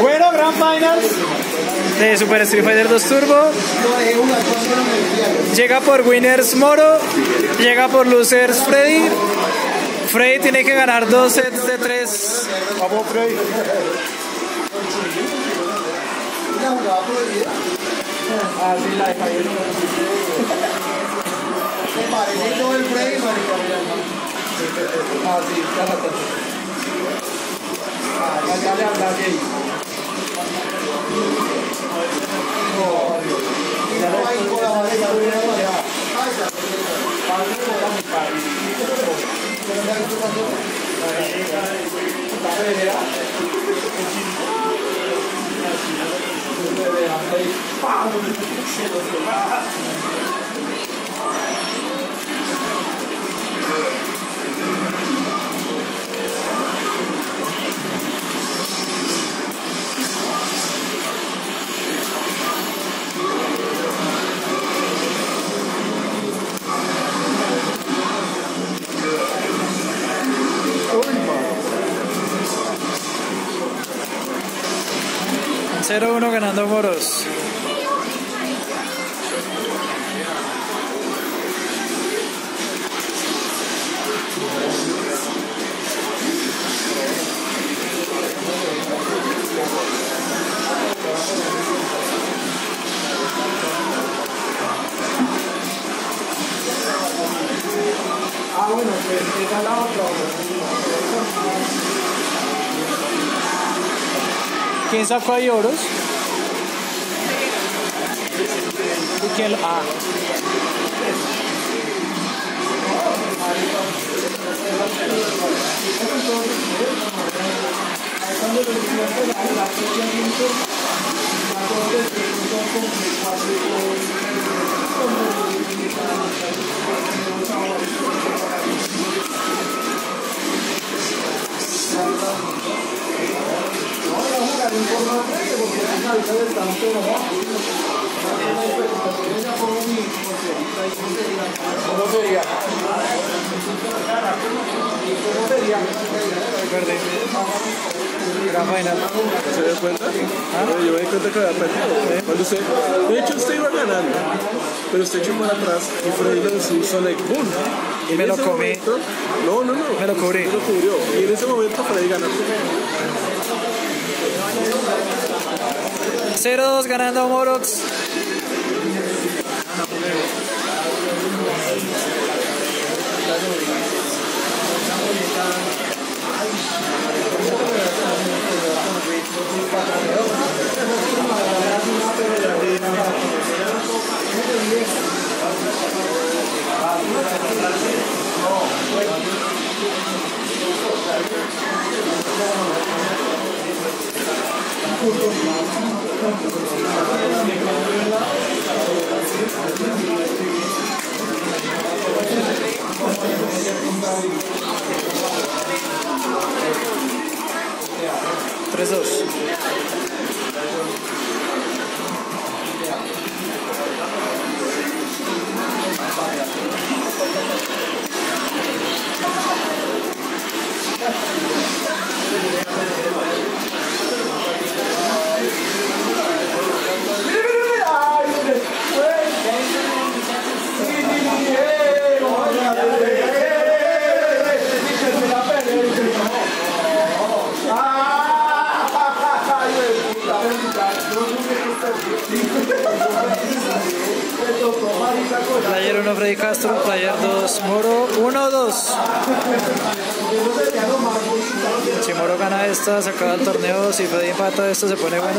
Bueno, Grand Finals de Super Street Fighter 2 Turbo. Llega por Winners Moro, llega por Losers Freddy. Freddy tiene que ganar dos sets de tres. Vamos, Freddy. Ah, sí, la de 这个卖猪肝的，打贝的啊，开，的，1 ganando Moros. Ah, bueno, es la. ¿Quién sacó ahí oros? ¿Y quién lo- Ah. ¿Cómo sería? ¿Cómo sería? Final. ¿Se dio cuenta? Yo me di cuenta que había perdido. Cuando usted, de hecho, usted iba ganando, pero usted echó para atrás y Freddy le hizo Sonic Boom. Y me lo comí. no, no, no. Me lo cubrí. Me lo cubrió. Y en ese momento Freddy ganó. 0-2 ganando Morox. Tres dos. Player 1 Freddy Castro, Player 2 Moro 1-2. Si Moro gana esta, se acaba el torneo. Si Freddy empata esto, se pone bueno.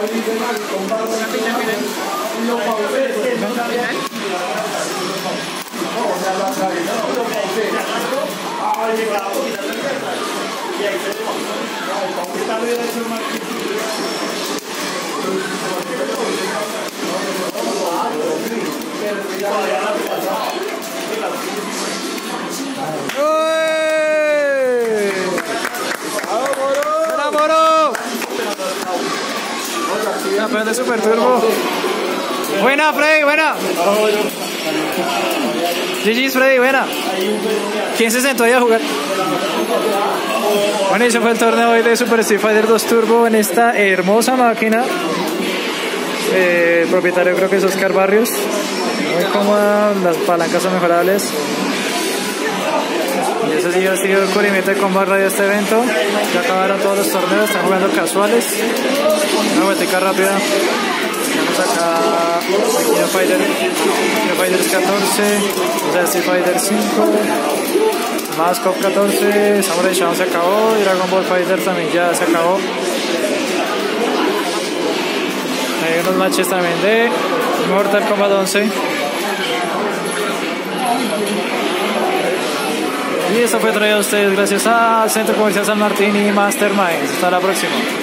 de Pero no puede entrar en el lugar. Usted ya dijo que me hacía eso como motorístico de India y usted dice Ah, Campeón de Super Turbo. Buena, Freddy, buena. GG's Freddy, buena. ¿Quién se sentó ahí a jugar? Bueno, ese fue el torneo hoy de Super Street Fighter 2 Turbo en esta hermosa máquina. Eh, el propietario creo que es Oscar Barrios. Muy cómoda, las palancas son mejorables. Y sí ha sido el cubrimiento de Radio este evento. Ya acabaron todos los torneos, están jugando casuales. Una vueltica rápida. Tenemos acá Kino Fighter, Kino Fighters 14, o sea, Street Fighter 5, más Cop 14, Samurai Shodown se acabó, Dragon Ball Fighter también ya se acabó. Hay unos matches también de Mortal Kombat 11. Y esto fue traído a ustedes gracias al Centro Comercial San Martín y Mastermind. Hasta la próxima.